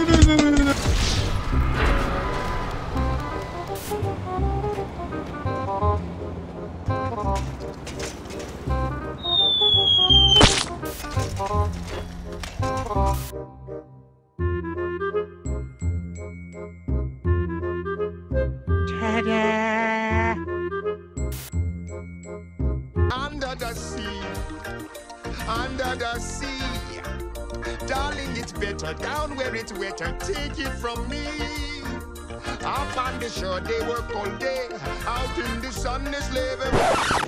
Under the sea, under the sea. Darling, it's better down where it's wetter. Take it from me. Up on the shore, they work all day. Out in the sun, they slave.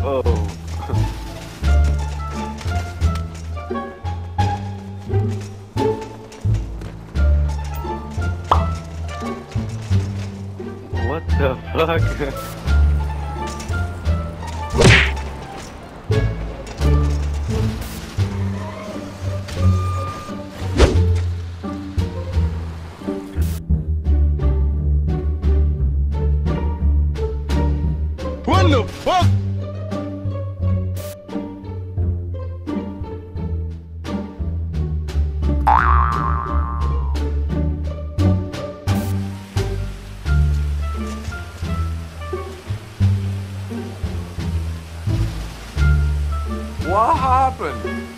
Oh. what the fuck? What the fuck? What happened?